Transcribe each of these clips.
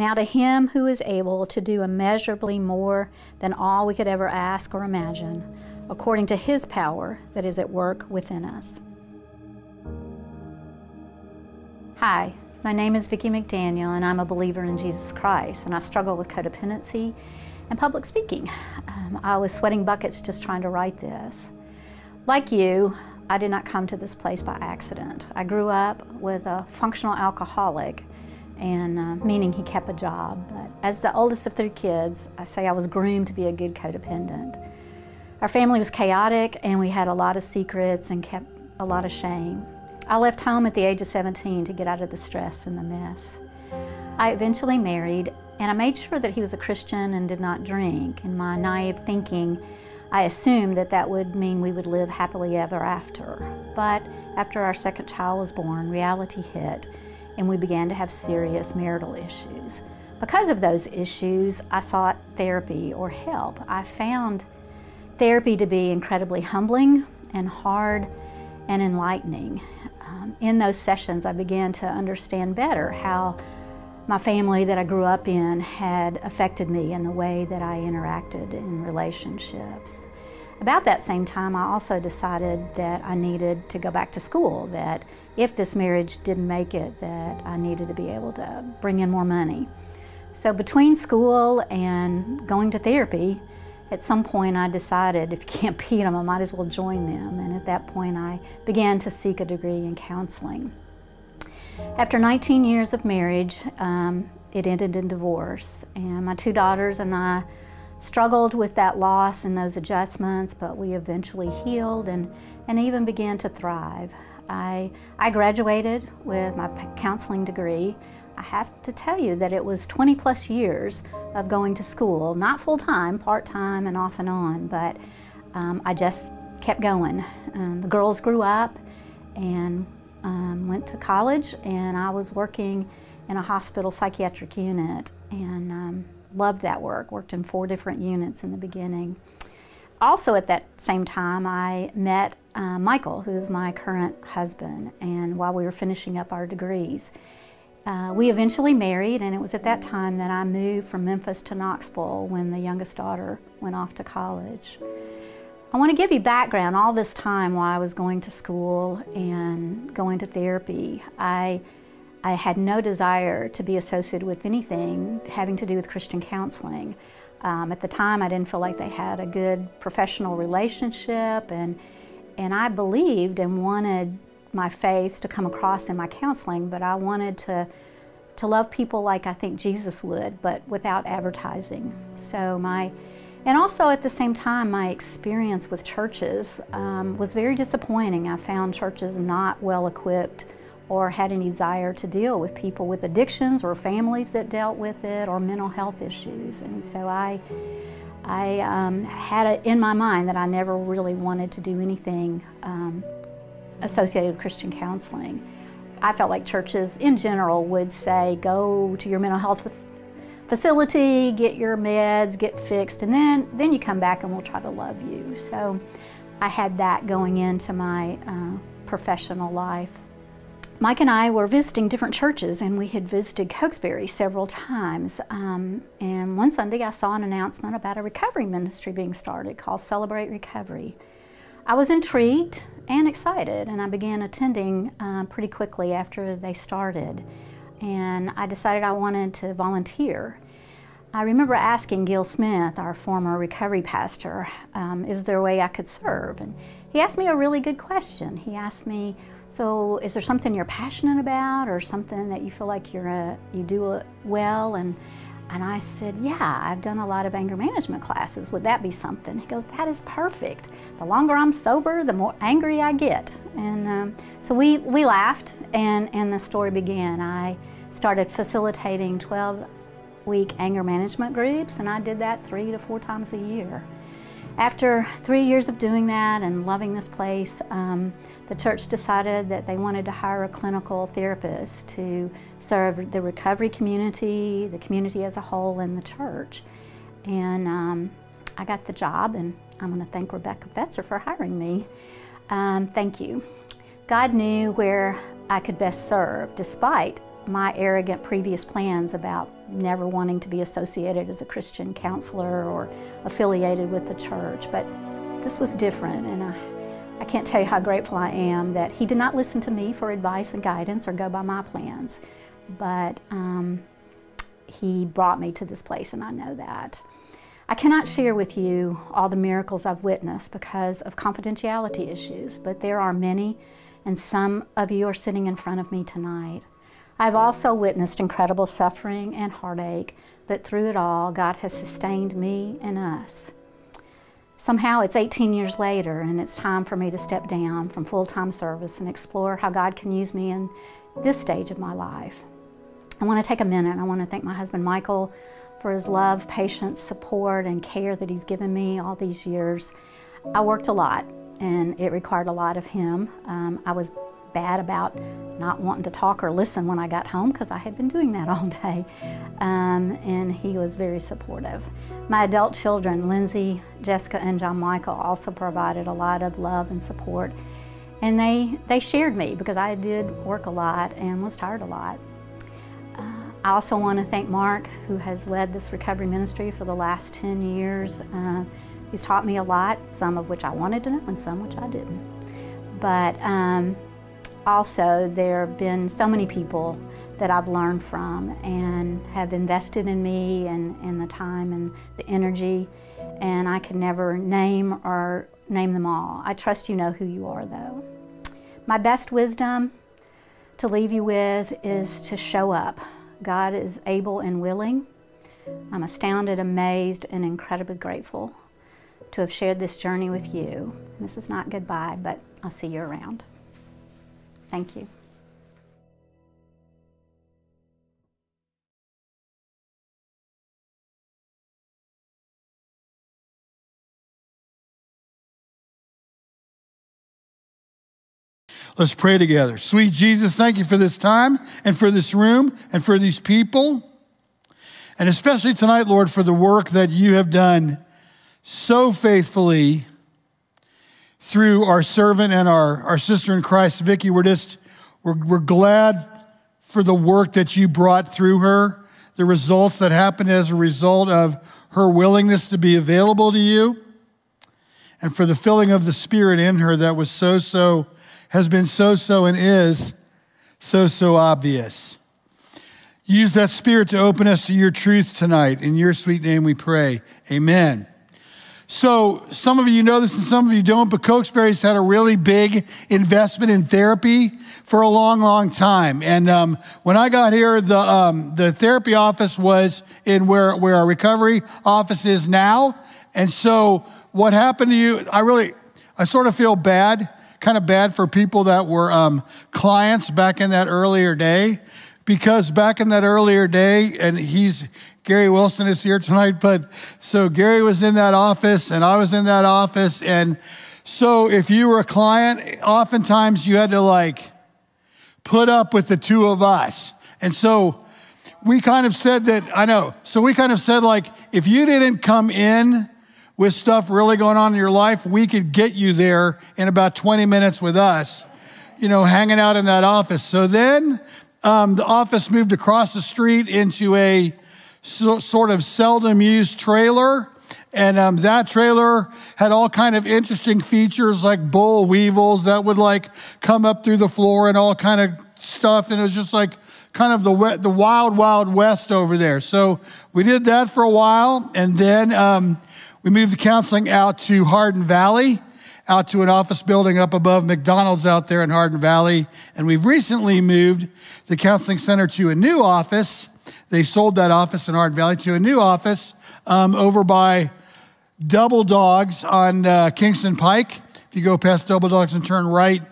Now to him who is able to do immeasurably more than all we could ever ask or imagine, according to his power that is at work within us. Hi, my name is Vicki McDaniel and I'm a believer in Jesus Christ and I struggle with codependency and public speaking. Um, I was sweating buckets just trying to write this. Like you, I did not come to this place by accident. I grew up with a functional alcoholic and uh, meaning he kept a job. But as the oldest of three kids, I say I was groomed to be a good codependent. Our family was chaotic and we had a lot of secrets and kept a lot of shame. I left home at the age of 17 to get out of the stress and the mess. I eventually married and I made sure that he was a Christian and did not drink. In my naive thinking, I assumed that that would mean we would live happily ever after. But after our second child was born, reality hit and we began to have serious marital issues. Because of those issues, I sought therapy or help. I found therapy to be incredibly humbling and hard and enlightening. Um, in those sessions, I began to understand better how my family that I grew up in had affected me in the way that I interacted in relationships. About that same time, I also decided that I needed to go back to school, that if this marriage didn't make it, that I needed to be able to bring in more money. So between school and going to therapy, at some point I decided if you can't beat them, I might as well join them. And at that point, I began to seek a degree in counseling. After 19 years of marriage, um, it ended in divorce. And my two daughters and I struggled with that loss and those adjustments, but we eventually healed and, and even began to thrive. I, I graduated with my counseling degree. I have to tell you that it was 20 plus years of going to school, not full time, part time, and off and on, but um, I just kept going. Um, the girls grew up and um, went to college, and I was working in a hospital psychiatric unit. And um, loved that work, worked in four different units in the beginning. Also, at that same time, I met uh, Michael, who's my current husband, and while we were finishing up our degrees. Uh, we eventually married, and it was at that time that I moved from Memphis to Knoxville when the youngest daughter went off to college. I want to give you background all this time while I was going to school and going to therapy. I I had no desire to be associated with anything having to do with Christian counseling. Um, at the time, I didn't feel like they had a good professional relationship, and, and I believed and wanted my faith to come across in my counseling, but I wanted to, to love people like I think Jesus would, but without advertising. So my, and also at the same time, my experience with churches um, was very disappointing. I found churches not well equipped or had any desire to deal with people with addictions or families that dealt with it or mental health issues. And so I, I um, had it in my mind that I never really wanted to do anything um, associated with Christian counseling. I felt like churches in general would say, go to your mental health facility, get your meds, get fixed, and then, then you come back and we'll try to love you. So I had that going into my uh, professional life. Mike and I were visiting different churches, and we had visited Cokesbury several times. Um, and one Sunday, I saw an announcement about a recovery ministry being started called Celebrate Recovery. I was intrigued and excited, and I began attending uh, pretty quickly after they started. And I decided I wanted to volunteer. I remember asking Gil Smith, our former recovery pastor, um, is there a way I could serve? And he asked me a really good question. He asked me, so is there something you're passionate about or something that you feel like you're a, you do well? And, and I said, yeah, I've done a lot of anger management classes. Would that be something? He goes, that is perfect. The longer I'm sober, the more angry I get. And um, so we, we laughed and, and the story began. I started facilitating 12 week anger management groups and I did that three to four times a year. After three years of doing that and loving this place, um, the church decided that they wanted to hire a clinical therapist to serve the recovery community, the community as a whole, and the church. And um, I got the job, and I'm going to thank Rebecca Fetzer for hiring me. Um, thank you. God knew where I could best serve, despite my arrogant previous plans about never wanting to be associated as a Christian counselor or affiliated with the church. But this was different, and I, I can't tell you how grateful I am that he did not listen to me for advice and guidance or go by my plans. But um, he brought me to this place, and I know that. I cannot share with you all the miracles I've witnessed because of confidentiality issues, but there are many, and some of you are sitting in front of me tonight. I've also witnessed incredible suffering and heartache, but through it all, God has sustained me and us. Somehow it's 18 years later, and it's time for me to step down from full time service and explore how God can use me in this stage of my life. I want to take a minute. I want to thank my husband Michael for his love, patience, support, and care that he's given me all these years. I worked a lot, and it required a lot of him. Um, I was bad about not wanting to talk or listen when I got home because I had been doing that all day. Um, and he was very supportive. My adult children, Lindsay, Jessica, and John Michael, also provided a lot of love and support. And they, they shared me because I did work a lot and was tired a lot. Uh, I also want to thank Mark, who has led this recovery ministry for the last 10 years. Uh, he's taught me a lot, some of which I wanted to know and some which I didn't. But um, also, there have been so many people that I've learned from and have invested in me and, and the time and the energy, and I can never name or name them all. I trust you know who you are, though. My best wisdom to leave you with is to show up. God is able and willing. I'm astounded, amazed, and incredibly grateful to have shared this journey with you. This is not goodbye, but I'll see you around. Thank you. Let's pray together. Sweet Jesus, thank you for this time and for this room and for these people. And especially tonight, Lord, for the work that you have done so faithfully through our servant and our, our sister in Christ, Vicki. We're just, we're, we're glad for the work that you brought through her, the results that happened as a result of her willingness to be available to you, and for the filling of the Spirit in her that was so, so, has been so, so, and is so, so obvious. Use that Spirit to open us to your truth tonight. In your sweet name we pray. Amen. So, some of you know this and some of you don't, but Cokesbury's had a really big investment in therapy for a long, long time. And um, when I got here, the, um, the therapy office was in where, where our recovery office is now. And so, what happened to you, I really, I sort of feel bad, kind of bad for people that were um, clients back in that earlier day because back in that earlier day, and he's Gary Wilson is here tonight, but so Gary was in that office and I was in that office. And so if you were a client, oftentimes you had to like put up with the two of us. And so we kind of said that, I know, so we kind of said like, if you didn't come in with stuff really going on in your life, we could get you there in about 20 minutes with us, you know, hanging out in that office. So then um, the office moved across the street into a so, sort of seldom used trailer. And um, that trailer had all kind of interesting features like boll weevils that would like come up through the floor and all kind of stuff. And it was just like kind of the, the wild, wild west over there. So we did that for a while. And then um, we moved the counseling out to Hardin Valley, out to an office building up above McDonald's out there in Hardin Valley. And we've recently moved the counseling center to a new office they sold that office in Hardin Valley to a new office um, over by Double Dogs on uh, Kingston Pike. If you go past Double Dogs and turn right,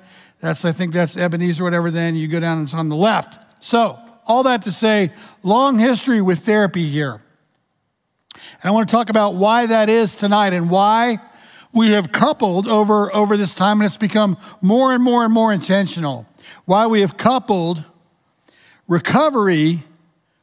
that's I think that's Ebenezer, or whatever. Then you go down and it's on the left. So all that to say, long history with therapy here. And I want to talk about why that is tonight and why we have coupled over, over this time, and it's become more and more and more intentional. Why we have coupled recovery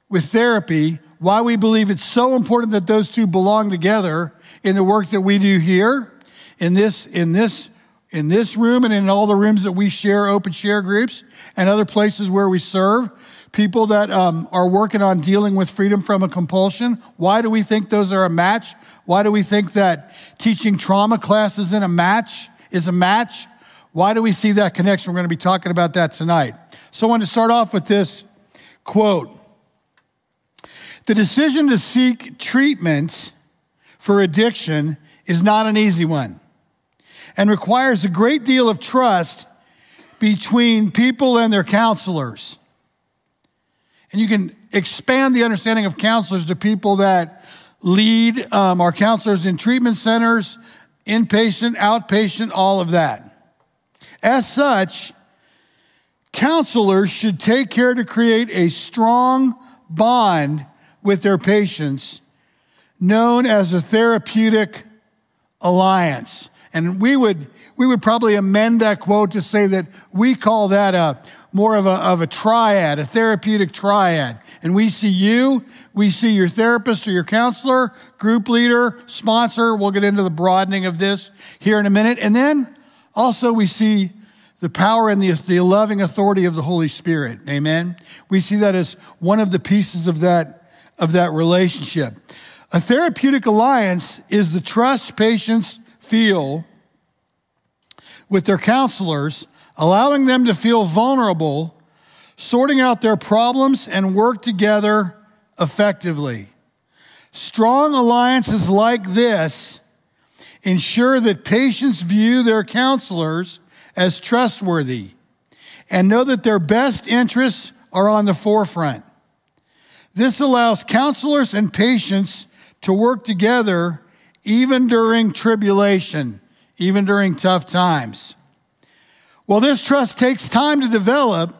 with therapy, why we believe it's so important that those two belong together in the work that we do here, in this, in this, in this room and in all the rooms that we share, open share groups, and other places where we serve. people that um, are working on dealing with freedom from a compulsion. Why do we think those are a match? Why do we think that teaching trauma classes in a match is a match? Why do we see that connection? We're going to be talking about that tonight. So I want to start off with this quote. The decision to seek treatment for addiction is not an easy one and requires a great deal of trust between people and their counselors. And you can expand the understanding of counselors to people that lead um, our counselors in treatment centers, inpatient, outpatient, all of that. As such, counselors should take care to create a strong bond with their patients known as a therapeutic alliance. And we would, we would probably amend that quote to say that we call that a more of a, of a triad, a therapeutic triad. And we see you, we see your therapist or your counselor, group leader, sponsor. We'll get into the broadening of this here in a minute. And then also we see the power and the, the loving authority of the Holy Spirit. Amen. We see that as one of the pieces of that, of that relationship. A therapeutic alliance is the trust patients feel with their counselors allowing them to feel vulnerable, sorting out their problems, and work together effectively. Strong alliances like this ensure that patients view their counselors as trustworthy and know that their best interests are on the forefront. This allows counselors and patients to work together even during tribulation, even during tough times. While this trust takes time to develop,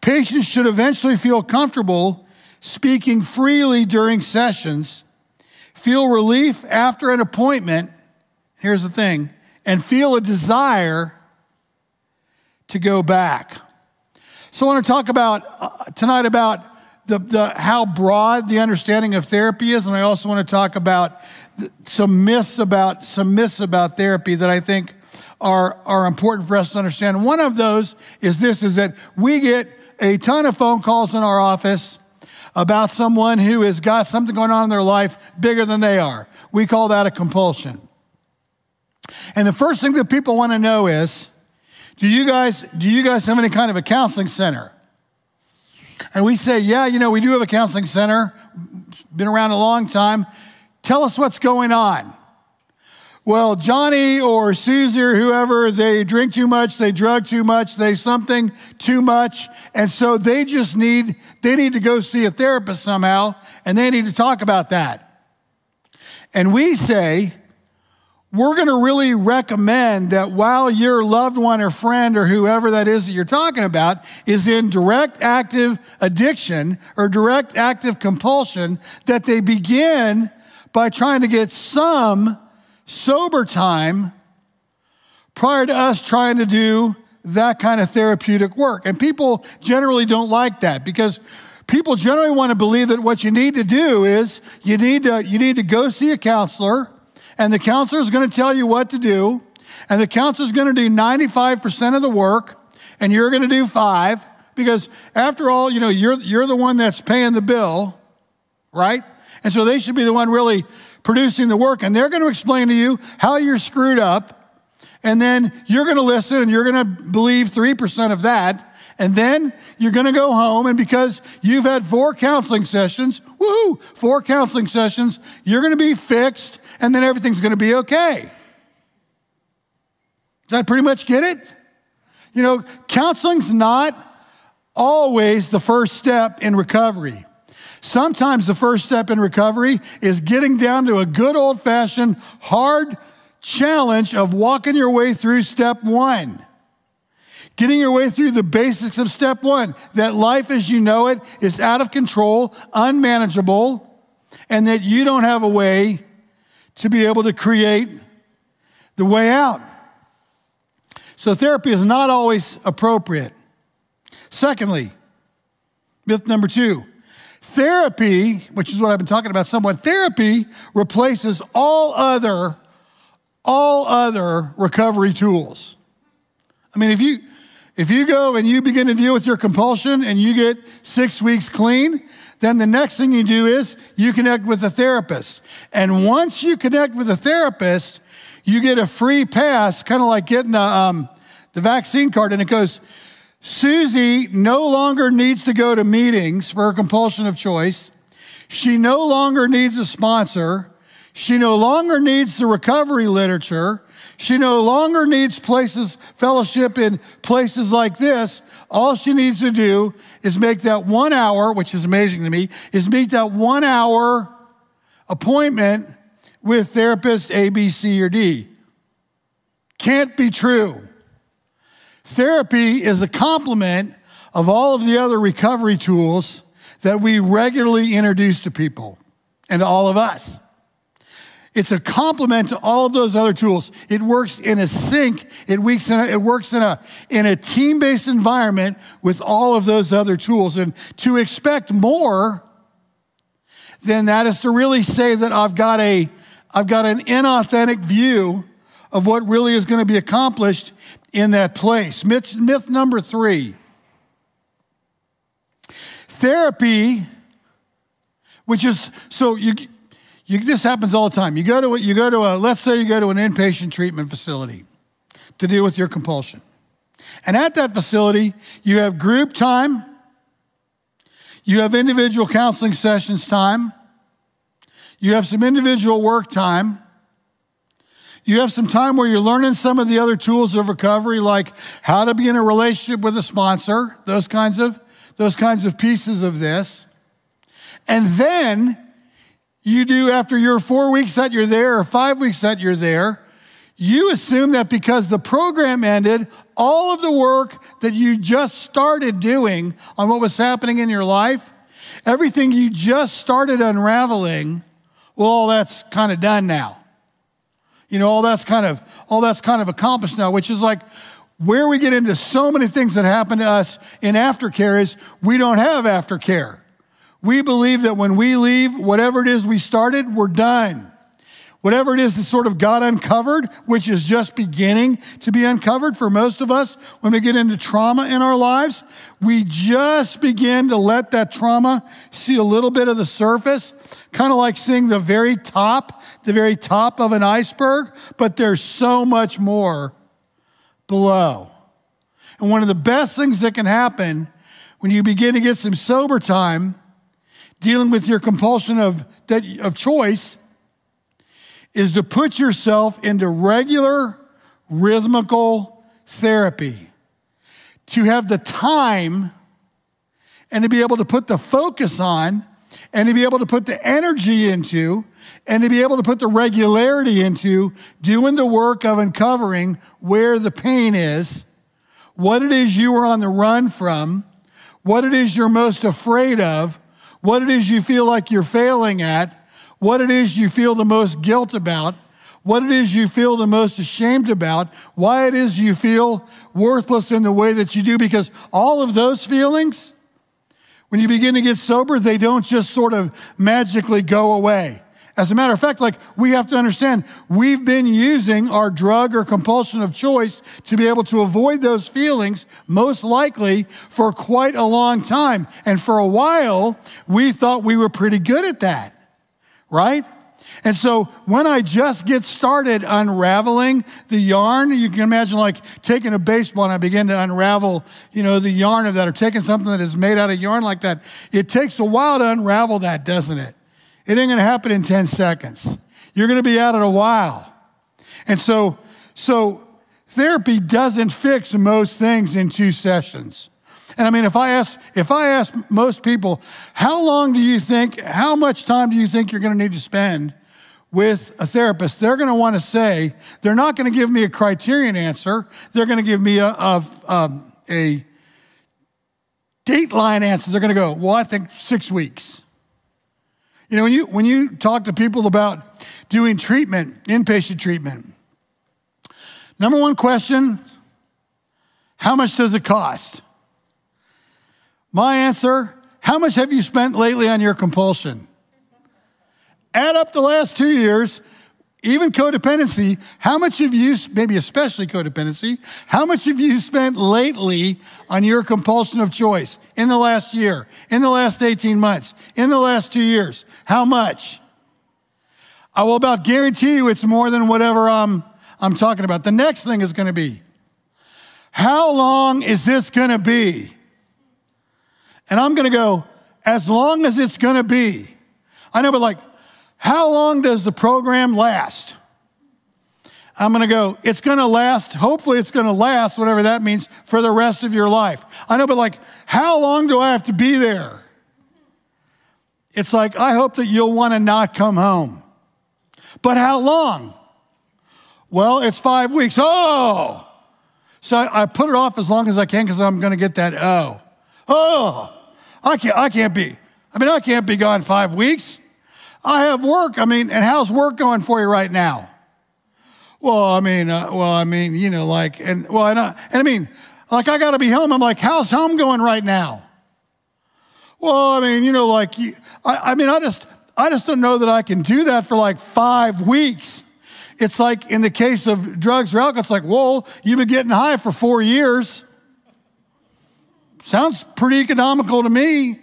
patients should eventually feel comfortable speaking freely during sessions, feel relief after an appointment. Here's the thing, and feel a desire to go back. So, I want to talk about uh, tonight about the, the, how broad the understanding of therapy is, and I also want to talk about some myths about some myths about therapy that I think are, are important for us to understand. One of those is this is that we get a ton of phone calls in our office about someone who has got something going on in their life bigger than they are. We call that a compulsion. And the first thing that people want to know is, do you guys, do you guys have any kind of a counseling center? And we say, yeah, you know, we do have a counseling center, been around a long time. Tell us what's going on. Well, Johnny or Susie or whoever, they drink too much, they drug too much, they something too much, and so they just need, they need to go see a therapist somehow, and they need to talk about that. And we say, we're going to really recommend that while your loved one or friend or whoever that is that you're talking about is in direct active addiction or direct active compulsion, that they begin by trying to get some sober time prior to us trying to do that kind of therapeutic work. And people generally don't like that because people generally want to believe that what you need to do is you need to, you need to go see a counselor, and the counselor is going to tell you what to do, and the counselor is going to do 95% of the work, and you're going to do five because after all, you know, you're, you're the one that's paying the bill, right? And so they should be the one really producing the work. And they're going to explain to you how you're screwed up. And then you're going to listen and you're going to believe 3% of that. And then you're going to go home. And because you've had four counseling sessions, woohoo, four counseling sessions, you're going to be fixed and then everything's going to be okay. Does that pretty much get it? You know, counseling's not always the first step in recovery. Sometimes the first step in recovery is getting down to a good old fashioned hard challenge of walking your way through step one. Getting your way through the basics of step one that life as you know it is out of control, unmanageable, and that you don't have a way to be able to create the way out. So, therapy is not always appropriate. Secondly, myth number two Therapy, which is what I've been talking about somewhat, therapy replaces all other, all other recovery tools. I mean, if you If you go and you begin to deal with your compulsion and you get six weeks clean, then the next thing you do is you connect with a therapist. And once you connect with a therapist, you get a free pass, kind of like getting the, um, the vaccine card, and it goes, Susie no longer needs to go to meetings for her compulsion of choice. She no longer needs a sponsor. She no longer needs the recovery literature. She no longer needs places, fellowship in places like this. All she needs to do is make that one hour, which is amazing to me, is meet that one hour appointment with therapist A, B, C, or D. Can't be true. Therapy is a complement of all of the other recovery tools that we regularly introduce to people and to all of us. It's a complement to all of those other tools. It works in a sync. It works in a, it works in a, in a team-based environment with all of those other tools. And to expect more than that is to really say that I've got a, I've got an inauthentic view of what really is going to be accomplished in that place. Myth, myth number three. Therapy, which is, so you, you, this happens all the time. You go to you go to a let's say you go to an inpatient treatment facility to deal with your compulsion. And at that facility, you have group time, you have individual counseling sessions time, you have some individual work time, you have some time where you're learning some of the other tools of recovery, like how to be in a relationship with a sponsor, those kinds of, those kinds of pieces of this. And then you do after your four weeks that you're there or five weeks that you're there, you assume that because the program ended, all of the work that you just started doing on what was happening in your life, everything you just started unraveling, well, all that's kind of done now. You know, all that's kind of all that's kind of accomplished now, which is like where we get into so many things that happen to us in aftercare is we don't have aftercare. We believe that when we leave, whatever it is we started, we're done. Whatever it is that sort of got uncovered, which is just beginning to be uncovered for most of us when we get into trauma in our lives, we just begin to let that trauma see a little bit of the surface, kind of like seeing the very top, the very top of an iceberg, but there's so much more below. And one of the best things that can happen when you begin to get some sober time dealing with your compulsion of, of choice is to put yourself into regular rhythmical therapy, to have the time and to be able to put the focus on and to be able to put the energy into and to be able to put the regularity into doing the work of uncovering where the pain is, what it is you are on the run from, what it is you're most afraid of, what it is you feel like you're failing at, what it is you feel the most guilt about, what it is you feel the most ashamed about, why it is you feel worthless in the way that you do, because all of those feelings, when you begin to get sober, they don't just sort of magically go away. As a matter of fact, like we have to understand, we've been using our drug or compulsion of choice to be able to avoid those feelings, most likely for quite a long time. And for a while, we thought we were pretty good at that, right? And so when I just get started unraveling the yarn, you can imagine like taking a baseball and I begin to unravel, you know, the yarn of that or taking something that is made out of yarn like that. It takes a while to unravel that, doesn't it? It ain't to happen in 10 seconds. You're to be at it a while. And so, so therapy doesn't fix most things in two sessions. And I mean, if I ask, if I ask most people, how long do you think, how much time do you think you're to need to spend with a therapist? They're going to want to say, they're not going to give me a criterion answer. They're going to give me a, a, a, a date line answer. They're going to go, well, I think six weeks. You know, when you, when you talk to people about doing treatment, inpatient treatment, number one question how much does it cost? My answer how much have you spent lately on your compulsion? Add up the last two years. Even codependency, how much have you, maybe especially codependency, how much have you spent lately on your compulsion of choice in the last year, in the last 18 months, in the last two years? How much? Uh, I will about guarantee you it's more than whatever I'm, I'm talking about. The next thing is going to be how long is this going to be? And I'm going to go, as long as it's going to be. I know, but like, how long does the program last? I'm going to go, it's going to last, hopefully, it's going to last, whatever that means, for the rest of your life. I know, but like, how long do I have to be there? It's like, I hope that you'll want to not come home. But how long? Well, it's five weeks. Oh! So I, put it off as long as I can because I'm going to get that oh. Oh! I can't, I can't be, I mean, I can't be gone five weeks. I have work. I mean, and how's work going for you right now? Well, I mean, uh, well, I mean, you know, like, and well, and I, and I mean, like, I got to be home. I'm like, how's home going right now? Well, I mean, you know, like, I, I mean, I just, I just don't know that I can do that for like five weeks. It's like in the case of drugs or alcohol, it's like, whoa, you've been getting high for four years. Sounds pretty economical to me.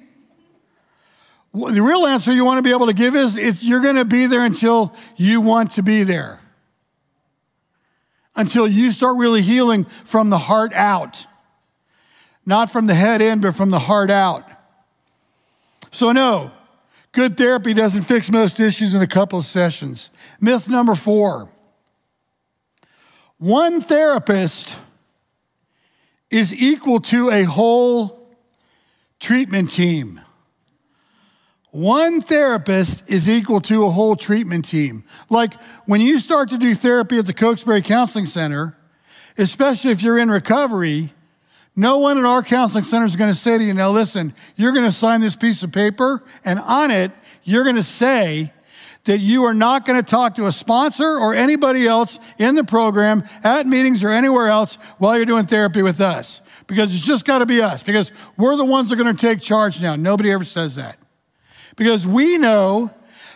The real answer you want to be able to give is it's, you're going to be there until you want to be there. Until you start really healing from the heart out. Not from the head in, but from the heart out. So, no, good therapy doesn't fix most issues in a couple of sessions. Myth number four one therapist is equal to a whole treatment team. One therapist is equal to a whole treatment team. Like when you start to do therapy at the Cokesbury Counseling Center, especially if you're in recovery, no one at our counseling center is going to say to you, now listen, you're going to sign this piece of paper, and on it, you're going to say that you are not going to talk to a sponsor or anybody else in the program, at meetings, or anywhere else while you're doing therapy with us. Because it's just got to be us, because we're the ones that are going to take charge now. Nobody ever says that. Because we know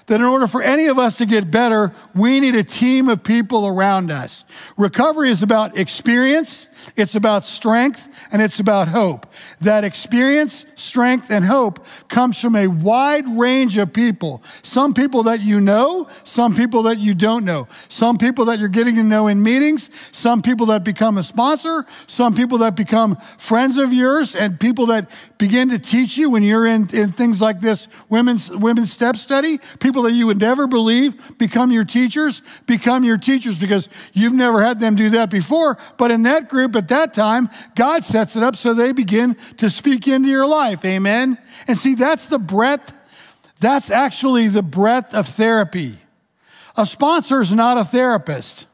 that in order for any of us to get better, we need a team of people around us. Recovery is about experience, it's about strength, and it's about hope. That experience, strength, and hope comes from a wide range of people. Some people that you know, some people that you don't know, some people that you're getting to know in meetings, some people that become a sponsor, some people that become friends of yours, and people that begin to teach you when you're in, in things like this women's, women's step study. People that you would never believe become your teachers, become your teachers because you've never had them do that before. But in that group at that time, God sets it up so they begin to speak into your life. Amen. And see, that's the breadth, that's actually the breadth of therapy. A sponsor is not a therapist,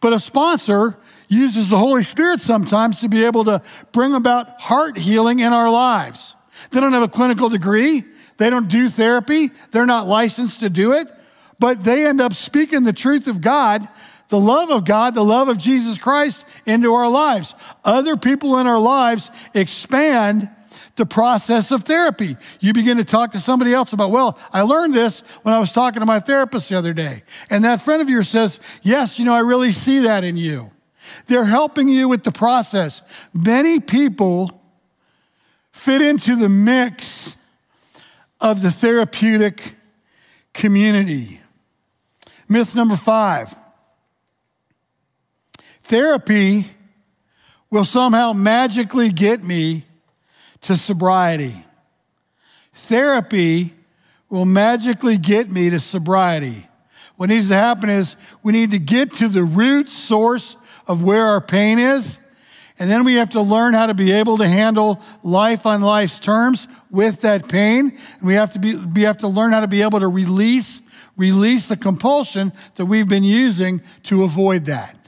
but a sponsor uses the Holy Spirit sometimes to be able to bring about heart healing in our lives. They don't have a clinical degree, they don't do therapy, they're not licensed to do it, but they end up speaking the truth of God, the love of God, the love of Jesus Christ into our lives. Other people in our lives expand the process of therapy. You begin to talk to somebody else about, well, I learned this when I was talking to my therapist the other day. And that friend of yours says, yes, you know, I really see that in you. They're helping you with the process. Many people fit into the mix of the therapeutic community. Myth number five therapy will somehow magically get me to sobriety. Therapy will magically get me to sobriety. What needs to happen is we need to get to the root source of where our pain is. And then we have to learn how to be able to handle life on life's terms with that pain. And we have to be, we have to learn how to be able to release, release the compulsion that we've been using to avoid that.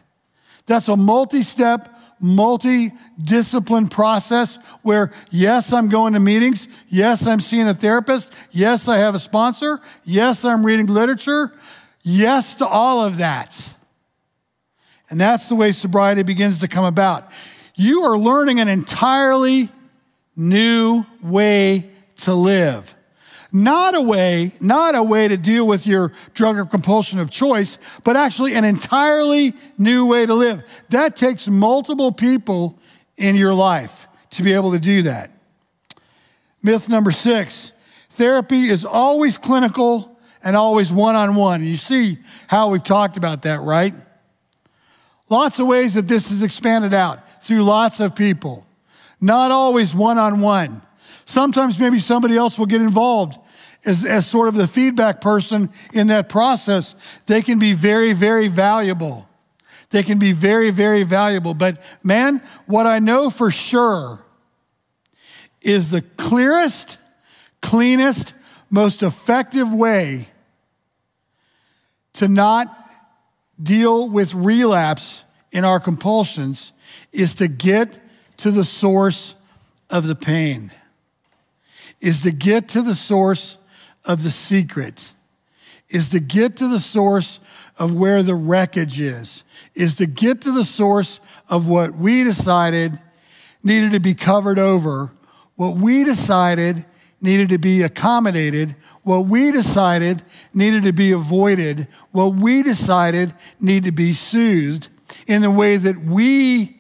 That's a multi-step, multi-discipline process where yes, I'm going to meetings. Yes, I'm seeing a therapist. Yes, I have a sponsor. Yes, I'm reading literature. Yes to all of that. And that's the way sobriety begins to come about. You are learning an entirely new way to live. Not a way, not a way to deal with your drug or compulsion of choice, but actually an entirely new way to live. That takes multiple people in your life to be able to do that. Myth number six therapy is always clinical and always one on one. You see how we've talked about that, right? Lots of ways that this is expanded out through lots of people, not always one on one. Sometimes maybe somebody else will get involved as, as sort of the feedback person in that process. They can be very, very valuable. They can be very, very valuable. But man, what I know for sure is the clearest, cleanest, most effective way to not deal with relapse in our compulsions is to get to the source of the pain is to get to the source of the secret, is to get to the source of where the wreckage is, is to get to the source of what we decided needed to be covered over, what we decided needed to be accommodated, what we decided needed to be avoided, what we decided needed to be soothed in the way that we,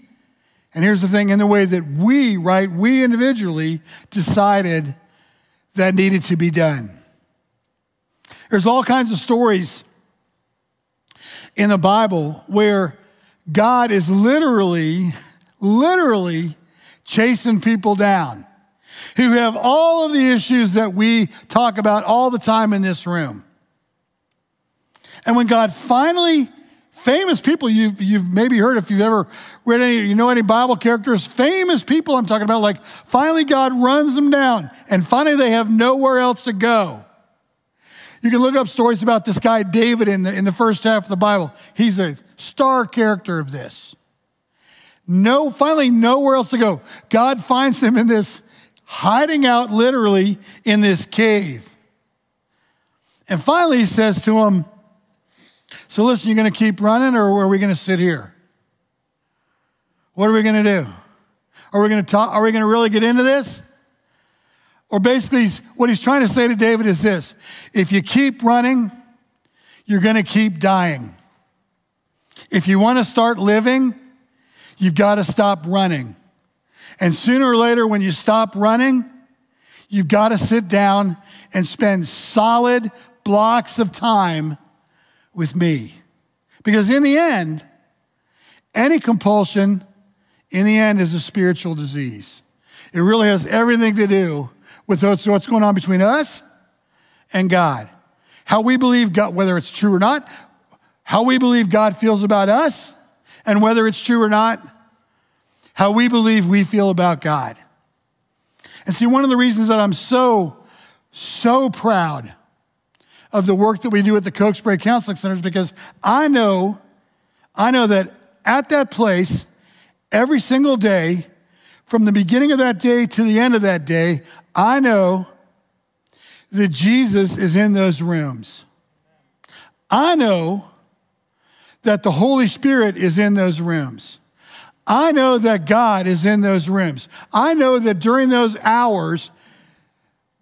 and here's the thing, in the way that we, right, we individually decided that needed to be done. There's all kinds of stories in the Bible where God is literally, literally chasing people down who have all of the issues that we talk about all the time in this room. And when God finally famous people you've, you've maybe heard if you've ever read any, you know any Bible characters, famous people I'm talking about, like finally God runs them down and finally they have nowhere else to go. You can look up stories about this guy David in the, in the first half of the Bible. He's a star character of this. No, finally nowhere else to go. God finds him in this hiding out literally in this cave. And finally he says to him, so listen, you're going to keep running or are we going to sit here? What are we going to do? Are we going to talk? Are we going to really get into this? Or basically, what he's trying to say to David is this if you keep running, you're going to keep dying. If you want to start living, you've got to stop running. And sooner or later, when you stop running, you've got to sit down and spend solid blocks of time with me. Because in the end, any compulsion, in the end, is a spiritual disease. It really has everything to do with what's going on between us and God. How we believe God, whether it's true or not, how we believe God feels about us, and whether it's true or not, how we believe we feel about God. And see, one of the reasons that I'm so, so proud of the work that we do at the Cokesbury Counseling Centers because I know, I know that at that place, every single day, from the beginning of that day to the end of that day, I know that Jesus is in those rooms. I know that the Holy Spirit is in those rooms. I know that God is in those rooms. I know that during those hours,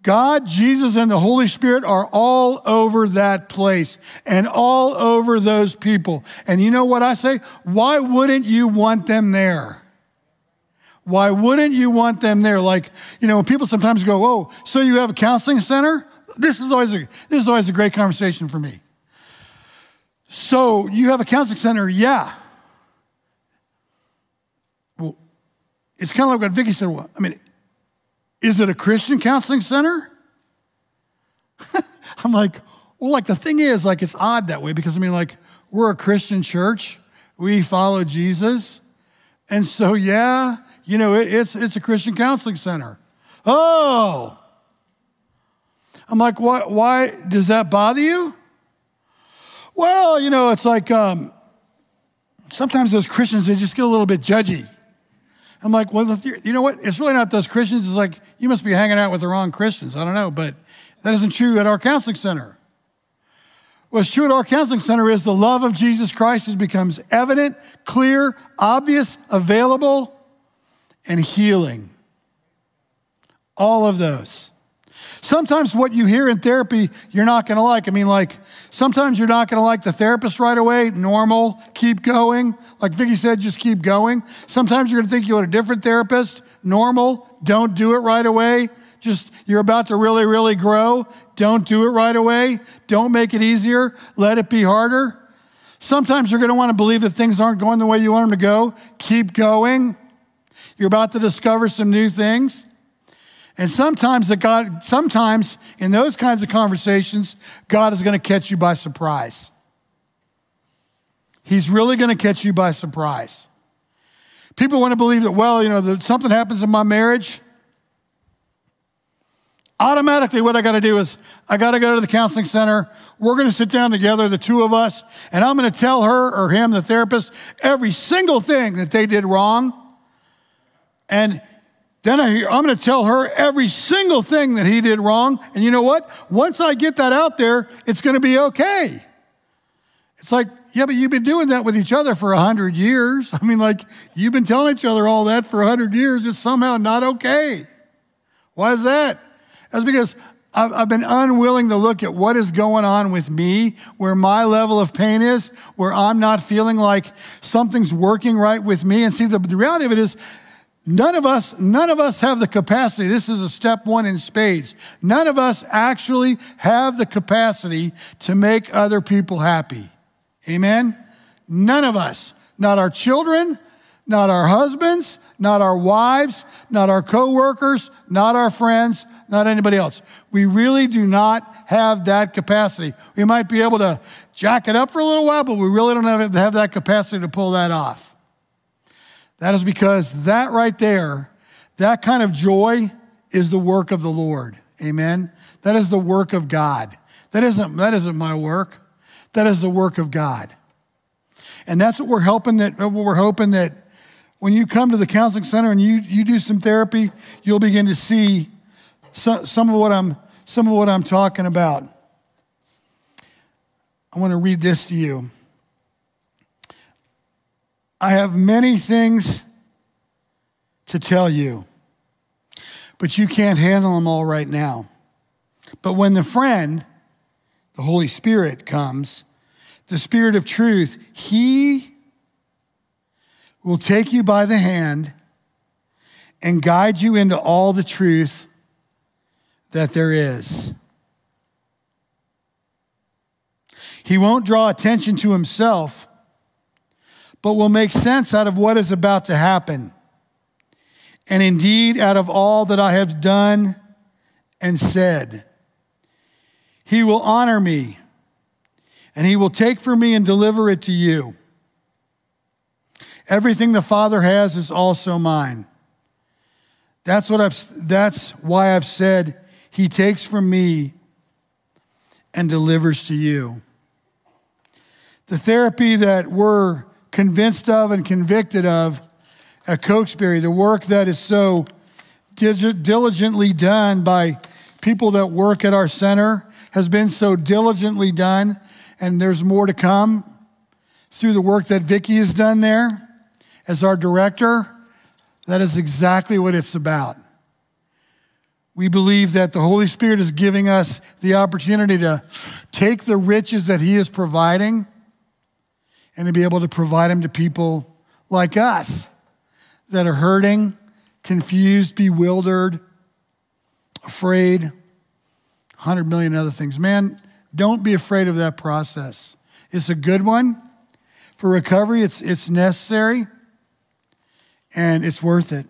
God, Jesus, and the Holy Spirit are all over that place and all over those people. And you know what I say? Why wouldn't you want them there? Why wouldn't you want them there? Like, you know, people sometimes go, Oh, so you have a counseling center? This is always a, this is always a great conversation for me. So you have a counseling center? Yeah. Well, it's kind of like what Vicki said. Well, I mean, is it a Christian counseling center? I'm like, well, like the thing is, like it's odd that way because I mean, like we're a Christian church, we follow Jesus, and so yeah, you know, it, it's it's a Christian counseling center. Oh, I'm like, why? Why does that bother you? Well, you know, it's like um, sometimes those Christians they just get a little bit judgy. I'm like, well, you know what? It's really not those Christians. It's like, you must be hanging out with the wrong Christians. I don't know, but that isn't true at our counseling center. What's true at our counseling center is the love of Jesus Christ becomes evident, clear, obvious, available, and healing. All of those. Sometimes what you hear in therapy, you're not going to like. I mean, like, sometimes you're not going to like the therapist right away. Normal, keep going. Like Vicki said, just keep going. Sometimes you're going to think you want a different therapist. Normal, don't do it right away. Just, you're about to really, really grow. Don't do it right away. Don't make it easier. Let it be harder. Sometimes you're going to want to believe that things aren't going the way you want them to go. Keep going. You're about to discover some new things. And sometimes that God, sometimes in those kinds of conversations, God is going to catch you by surprise. He's really going to catch you by surprise. People want to believe that, well, you know, that something happens in my marriage automatically what I got to do is I got to go to the counseling center. We're going to sit down together, the two of us, and I'm going to tell her or him, the therapist, every single thing that they did wrong. And then I, I'm going to tell her every single thing that he did wrong. And you know what? Once I get that out there, it's going to be okay. It's like, yeah, but you've been doing that with each other for a hundred years. I mean, like, you've been telling each other all that for a hundred years. It's somehow not okay. Why is that? That's because I've been unwilling to look at what is going on with me, where my level of pain is, where I'm not feeling like something's working right with me. And see, the, the reality of it is, none of us, none of us have the capacity. This is a step one in spades. None of us actually have the capacity to make other people happy. Amen? None of us. Not our children, not our husbands, not our wives, not our coworkers, not our friends, not anybody else. We really do not have that capacity. We might be able to jack it up for a little while, but we really don't have, have that capacity to pull that off. That is because that right there, that kind of joy is the work of the Lord. Amen. That is the work of God. That isn't, that isn't my work. That is the work of God. And that's what we're hoping that what we're hoping that when you come to the counseling center and you, you do some therapy, you'll begin to see some, some, of what I'm, some of what I'm talking about. I want to read this to you. I have many things to tell you, but you can't handle them all right now. But when the friend, the Holy Spirit, comes, the Spirit of truth, He will take you by the hand and guide you into all the truth that there is. He won't draw attention to himself, but will make sense out of what is about to happen. And indeed, out of all that I have done and said, he will honor me, and he will take for me and deliver it to you. Everything the Father has is also mine. That's, what I've, that's why I've said, He takes from me and delivers to you. The therapy that we're convinced of and convicted of at Cokesbury, the work that is so diligently done by people that work at our center, has been so diligently done, and there's more to come through the work that Vicki has done there as our director, that is exactly what it's about. We believe that the Holy Spirit is giving us the opportunity to take the riches that He is providing and to be able to provide them to people like us that are hurting, confused, bewildered, afraid, 100 million other things. Man, don't be afraid of that process. It's a good one. For recovery, it's, it's necessary and it's worth it.